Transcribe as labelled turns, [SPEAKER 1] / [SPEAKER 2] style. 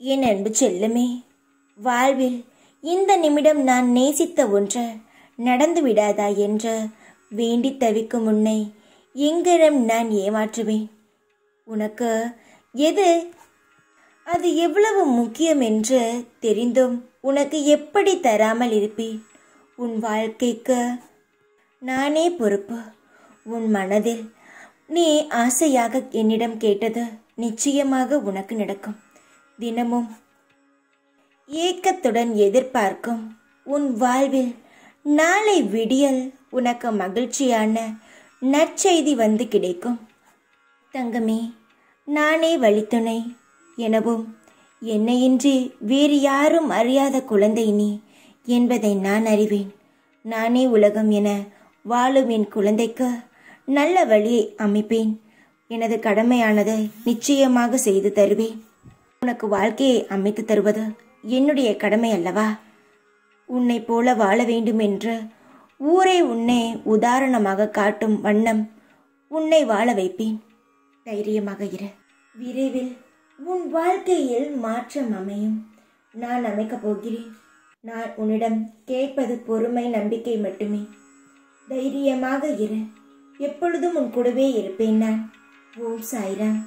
[SPEAKER 1] என் அன்பு செல்லுமே வாழ்வில் இந்த நிமிடம் நான் நேசித்த ஒன்று நடந்து விடாதா என்று வேண்டி தவிக்கும் உன்னை எங்கிடம் நான் ஏமாற்றுவேன். உனக்கு எது அது எவ்வளவு முக்கியம் என்று தெரிந்தும் உனக்கு எப்படி தராமல் இருப்பேன்? உன் வாழ்க்கைக்கு நானே பொறுப்பு. உன் மனதில் நீ ஆசையாக என்னிடம் கேட்டது நிச்சயமாக உனக்கு நடக்கும். தினமும் ஏக்கத்துடன் எதிர்பார்க்கும் உன் வாழ்வில் நாளை விடியல் உனக்கு மகிழ்ச்சியான நற்செய்தி வந்து கிடைக்கும். தங்கமே நானே வழித்துணை எனவும் என்னையின்றி வேறு யாரும் அறியாத குழந்தை நீ என்பதை நான் அறிவேன். நானே உலகம் என வாழும் என் குழந்தைக்கு நல்ல வழியை அமைப்பேன். எனது கடமையானதை நிச்சயமாக செய்து தருவேன். உனக்கு வாழ்க்கையை அமைத்து தருவது என்னுடைய கடமை அல்லவா? உன்னை போல வாழ வேண்டும் என்று ஊரை உன்னை உதாரணமாக காட்டும் வண்ணம் உன்னை வாழ வைப்பேன். தைரியமாக இரு. விரைவில் உன் வாழ்க்கையில் மாற்றம் அமையும். நான் அமைக்கப் போகிறேன். நான் உன்னிடம் கேட்பது பொறுமை நம்பிக்கை மட்டுமே. தைரியமாக இரு. எப்பொழுதும் உன் கூடவே இருப்பேன் நான். ஓம் சாய்ராம்.